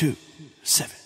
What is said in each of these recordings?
two, seven,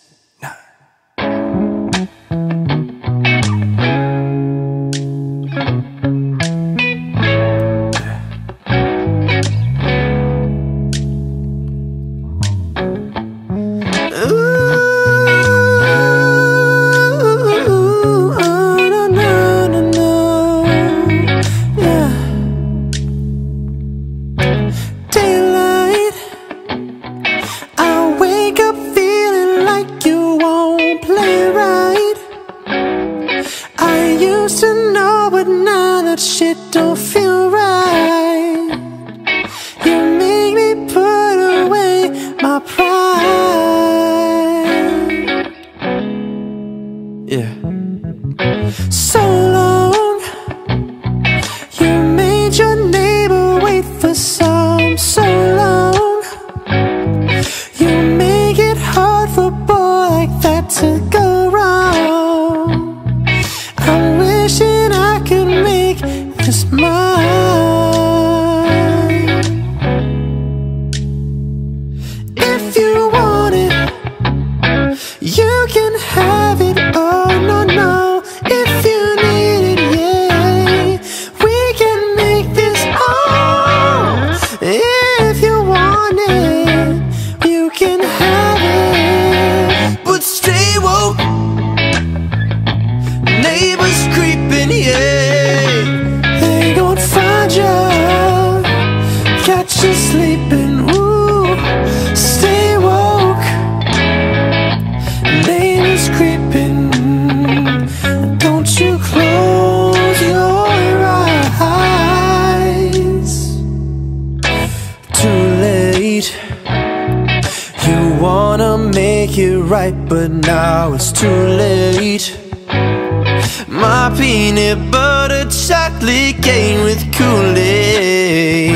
My peanut butter chocolate came with Kool-Aid.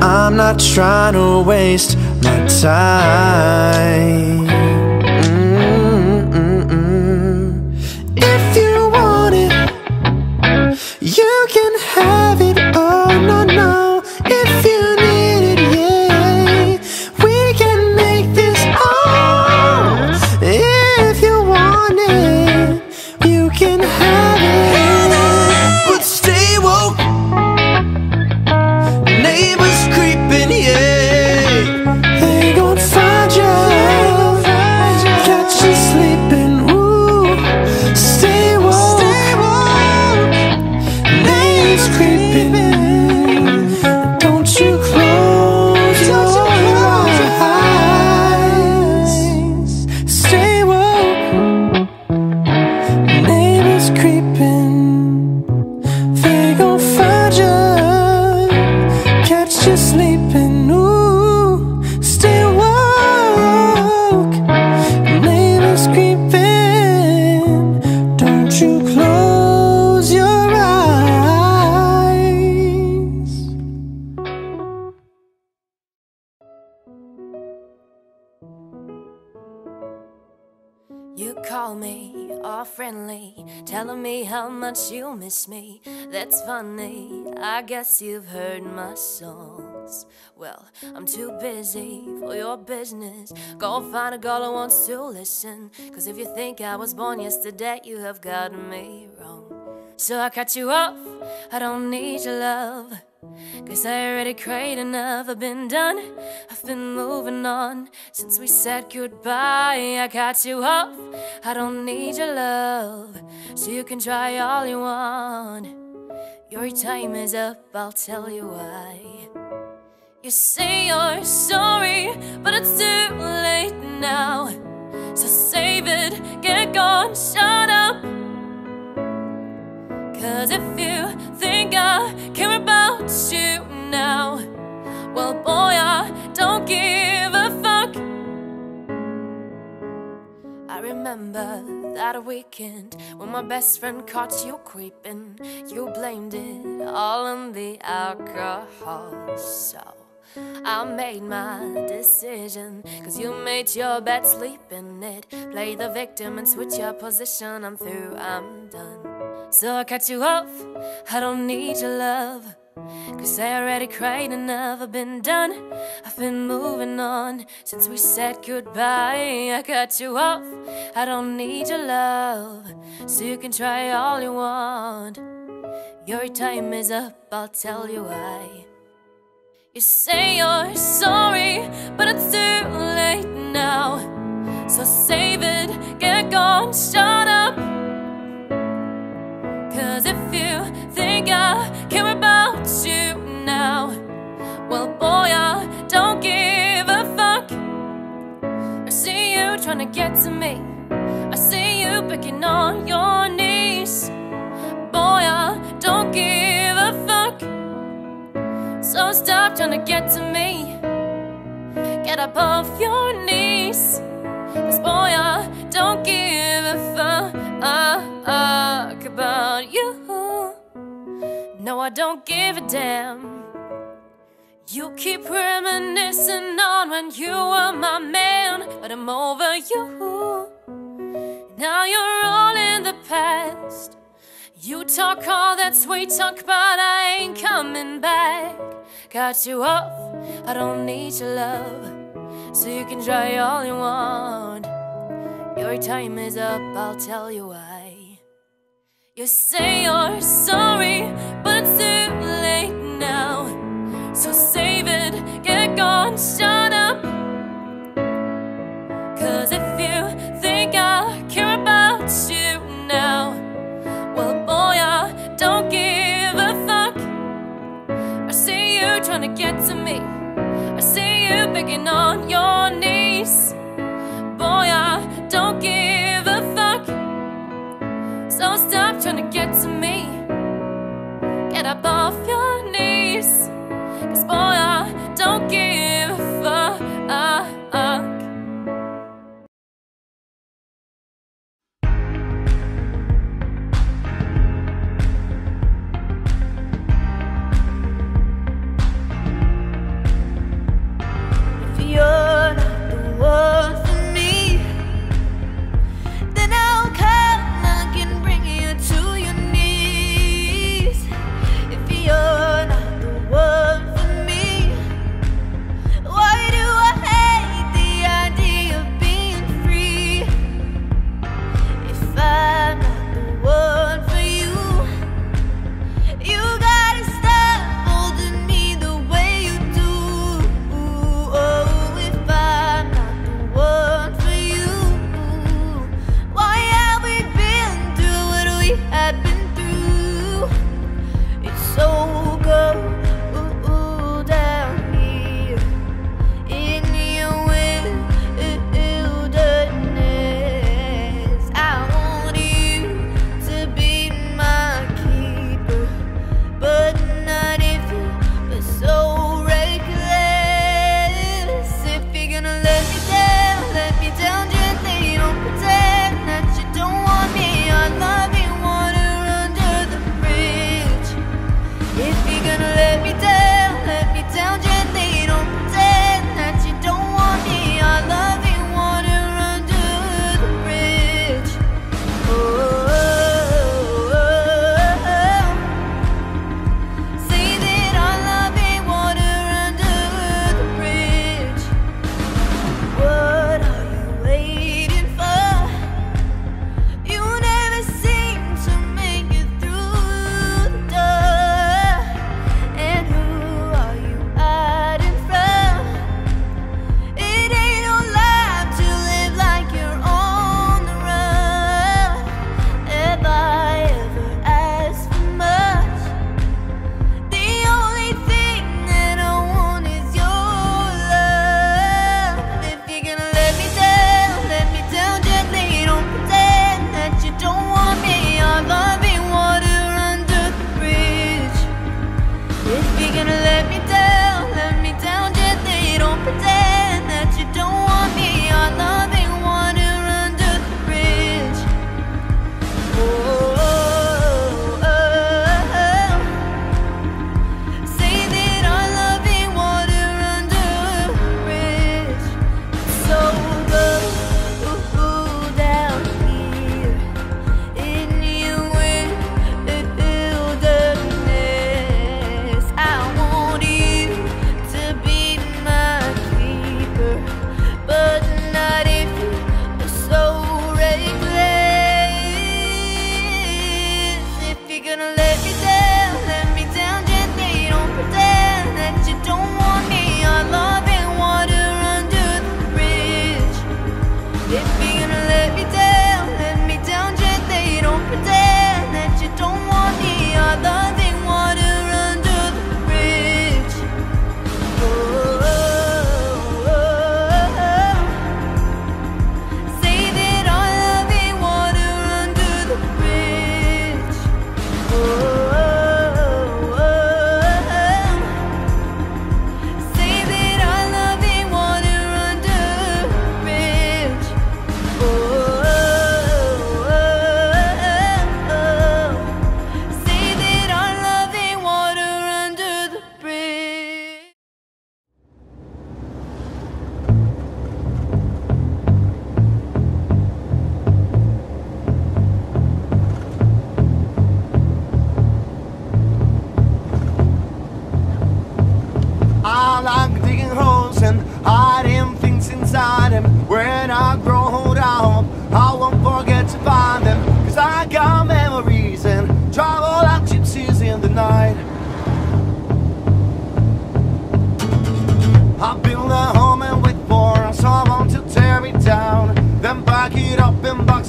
I'm not trying to waste my time. Can gon' find you, catch you sleeping. How much you miss me. That's funny, I guess you've heard my songs. Well, I'm too busy for your business. Go find a girl who wants to listen. Cause if you think I was born yesterday, you have got me wrong. So I cut you off, I don't need your love. Cause I already cried enough, I've been done, I've been moving on since we said goodbye. I cut you off, I don't need your love, so you can try all you want. Your time is up, I'll tell you why. You say you're sorry, but it's too late now. So save it, get gone, shut up. Cause if you boy, I don't give a fuck. I remember that weekend when my best friend caught you creeping. You blamed it all on the alcohol. So I made my decision. Cause you made your bed, sleep in it. Play the victim and switch your position. I'm through, I'm done. So I cut you off. I don't need your love. Cause I already cried and never been done. I've been moving on since we said goodbye. I cut you off, I don't need your love. So you can try all you want. Your time is up, I'll tell you why. You say you're sorry, but it's too late now. So save it, get gone, to get to me. I see you picking on your knees. Boy, I don't give a fuck. So stop trying to get to me. Get up off your knees. Cause boy, I don't give a fuck about you. No, I don't give a damn. You keep reminiscing on when you were my man, but I'm over you. Now you're all in the past. You talk all that sweet talk, but I ain't coming back. Got you off, I don't need your love. So you can try all you want. Your time is up, I'll tell you why. You say you're sorry, begging on your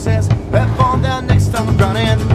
success. That fall down next time I'm running.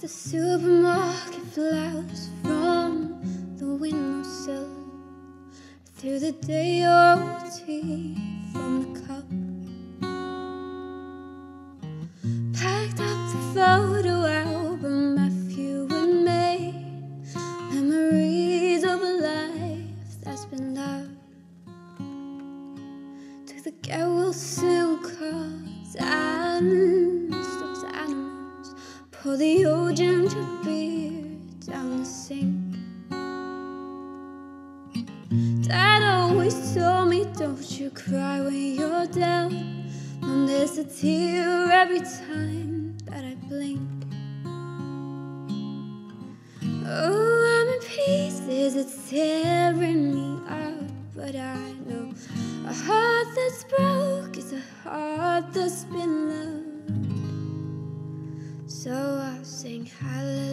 The supermarket flowers from the windowsill. Threw the day old tea from the cup sink Dad always told me don't you cry when you're down Mom, there's a tear every time that I blink. Oh, I'm in pieces, it's tearing me up, but I know a heart that's broke is a heart that's been loved. So I'll sing hallelujah.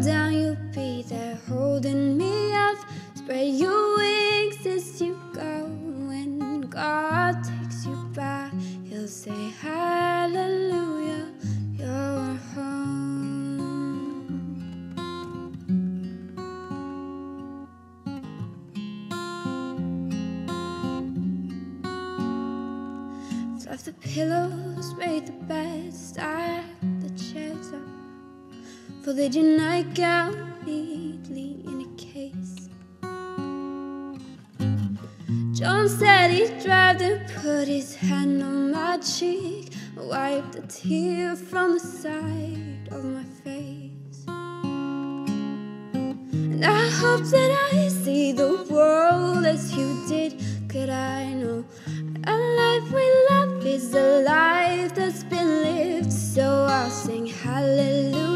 Down, you'd be there holding me up. Spread your Folded your nightgown neatly in a case. John said he'd drive and put his hand on my cheek, wiped a tear from the side of my face. And I hope that I see the world as you did. Could I know a life we love is a life that's been lived? So I'll sing hallelujah.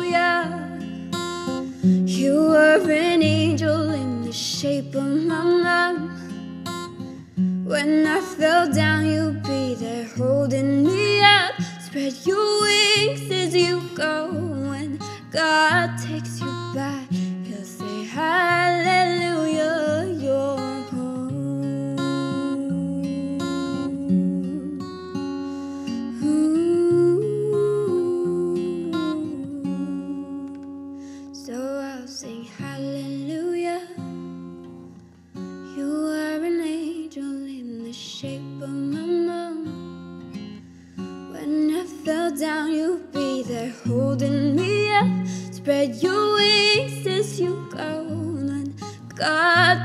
Shape of my mom. When I fell down, you'd be there holding me up. Spread your wings as you go. When God takes you back, He'll say, Hallelujah, you're home. Ooh. So I'll sing hallelujah. Down, you'll be there holding me up. Spread your wings as you go. When God